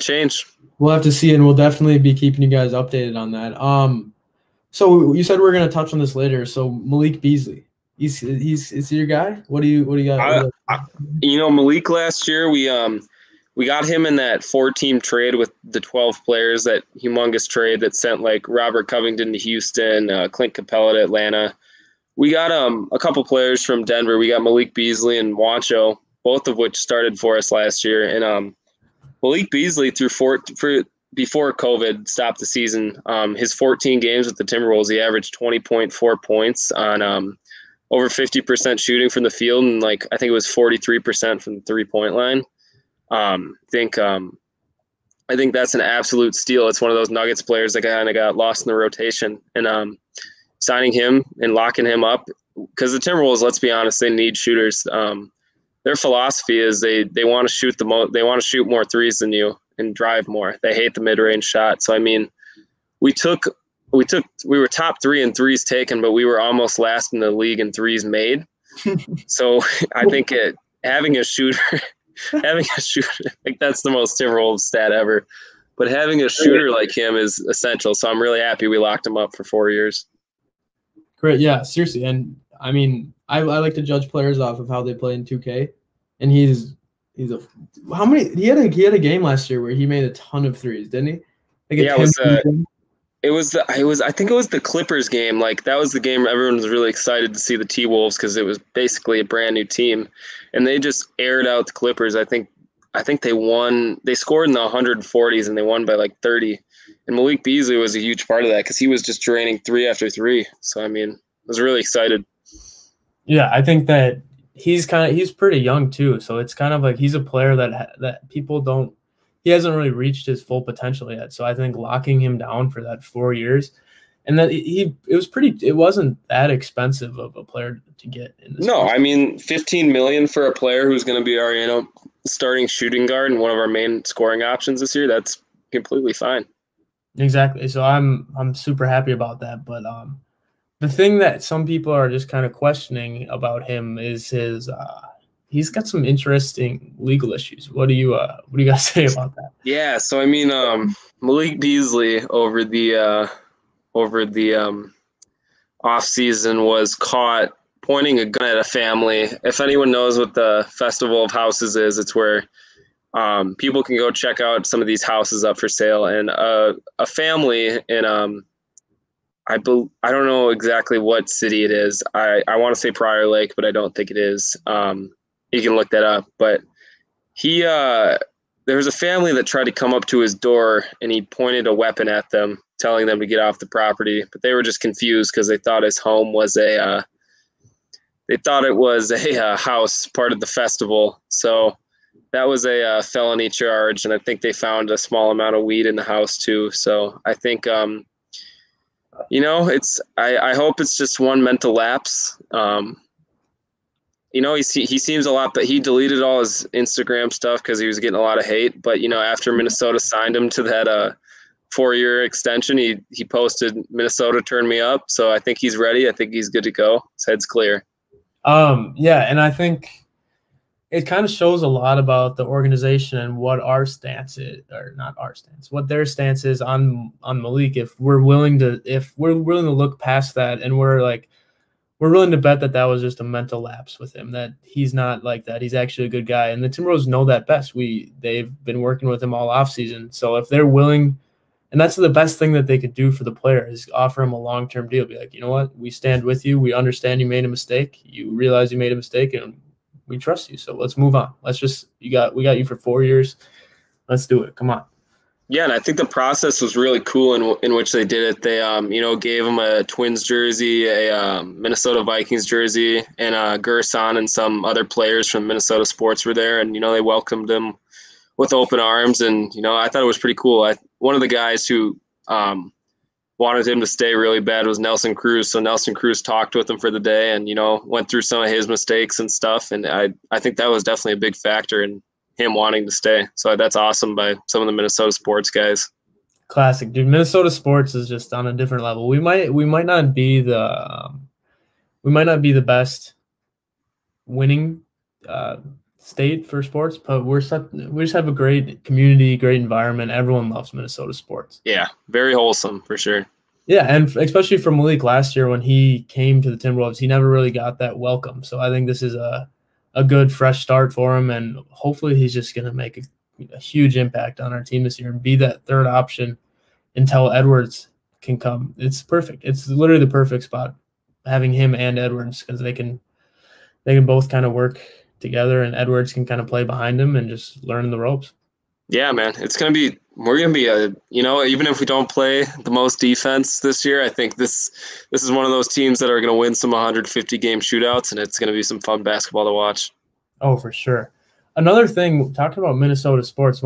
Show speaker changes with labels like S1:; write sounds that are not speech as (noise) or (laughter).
S1: change.
S2: We'll have to see, and we'll definitely be keeping you guys updated on that. Um, so you said we are gonna touch on this later. So Malik Beasley, he's he's is he your guy? What do you what do you got?
S1: I, I, you know Malik last year we um we got him in that four team trade with the 12 players that humongous trade that sent like Robert Covington to Houston, uh, Clint Capela to Atlanta. We got um a couple players from Denver. We got Malik Beasley and Juancho both of which started for us last year. And um Malik Beasley through four for before COVID stopped the season. Um, his 14 games with the Timberwolves, he averaged 20.4 points on um, over 50% shooting from the field, and like I think it was 43% from the three point line. Um, I think um, I think that's an absolute steal. It's one of those Nuggets players that kind of got lost in the rotation, and um, signing him and locking him up because the Timberwolves, let's be honest, they need shooters. Um, their philosophy is they they want to shoot the mo- they want to shoot more threes than you and drive more. They hate the mid range shot. So I mean, we took we took we were top three in threes taken, but we were almost last in the league in threes made. (laughs) so I think it having a shooter (laughs) having a shooter like that's the most Timberwolves stat ever. But having a shooter like him is essential. So I'm really happy we locked him up for four years.
S2: Great, yeah, seriously, and I mean, I, I like to judge players off of how they play in 2K, and he's he's a how many he had a he had a game last year where he made a ton of threes, didn't he?
S1: Like yeah, it was, uh, it was the it was I think it was the Clippers game. Like that was the game everyone was really excited to see the T Wolves because it was basically a brand new team, and they just aired out the Clippers. I think I think they won. They scored in the 140s and they won by like 30. And Malik Beasley was a huge part of that because he was just draining three after three. So I mean, I was really excited.
S2: Yeah, I think that he's kind of he's pretty young too, so it's kind of like he's a player that that people don't he hasn't really reached his full potential yet. So I think locking him down for that four years, and that he it was pretty it wasn't that expensive of a player to get.
S1: In this no, I mean fifteen million for a player who's going to be our you know starting shooting guard and one of our main scoring options this year. That's completely fine.
S2: Exactly. So I'm I'm super happy about that, but um the thing that some people are just kind of questioning about him is his uh, he's got some interesting legal issues. What do you uh, what do you guys (laughs) say about that?
S1: Yeah, so I mean, um, Malik Beasley over the uh, over the um, off season was caught pointing a gun at a family. If anyone knows what the Festival of Houses is, it's where um, people can go check out some of these houses up for sale, and uh, a family in um, I be, I don't know exactly what city it is. I, I want to say Prior Lake, but I don't think it is. Um, you can look that up. But he uh, there was a family that tried to come up to his door and he pointed a weapon at them, telling them to get off the property. But they were just confused because they thought his home was a uh, they thought it was a uh, house part of the festival. So that was a uh, felony charge, and I think they found a small amount of weed in the house too. So I think um, you know, it's I, I hope it's just one mental lapse. Um, you know, he he seems a lot, but he deleted all his Instagram stuff because he was getting a lot of hate. But you know, after Minnesota signed him to that uh, four year extension, he he posted Minnesota turned me up, so I think he's ready. I think he's good to go. His head's clear.
S2: Um, yeah, and I think it kind of shows a lot about the organization and what our stance is, or not our stance, what their stance is on on Malik. If we're willing to, if we're willing to look past that, and we're like, we're willing to bet that that was just a mental lapse with him, that he's not like that. He's actually a good guy, and the Timberwolves know that best. We they've been working with him all off season, so if they're willing. And that's the best thing that they could do for the player is offer him a long term deal. Be like, you know what, we stand with you. We understand you made a mistake. You realize you made a mistake, and we trust you. So let's move on. Let's just you got we got you for four years. Let's do it. Come on.
S1: Yeah, and I think the process was really cool in in which they did it. They um you know gave him a Twins jersey, a um, Minnesota Vikings jersey, and uh, Gersson and some other players from Minnesota sports were there, and you know they welcomed him with open arms, and you know I thought it was pretty cool. I, one of the guys who um wanted him to stay really bad was Nelson Cruz. So Nelson Cruz talked with him for the day and, you know, went through some of his mistakes and stuff. And I, I think that was definitely a big factor in him wanting to stay. So that's awesome by some of the Minnesota sports guys.
S2: Classic, dude. Minnesota sports is just on a different level. We might, we might not be the, um, we might not be the best winning uh, state for sports, but we're such, we just have a great community, great environment. Everyone loves Minnesota sports.
S1: Yeah, very wholesome for sure.
S2: Yeah, and especially for Malik last year when he came to the Timberwolves, he never really got that welcome. So I think this is a a good fresh start for him, and hopefully he's just going to make a, a, huge impact on our team this year and be that third option until Edwards can come. It's perfect. It's literally the perfect spot having him and Edwards because they can they can both kind of work together, and Edwards can kind of play behind him and just learn the ropes.
S1: Yeah, man, it's gonna be we're gonna be a you know even if we don't play the most defense this year, I think this this is one of those teams that are gonna win some 150 game shootouts, and it's gonna be some fun basketball to watch.
S2: Oh, for sure. Another thing, talking about Minnesota sports.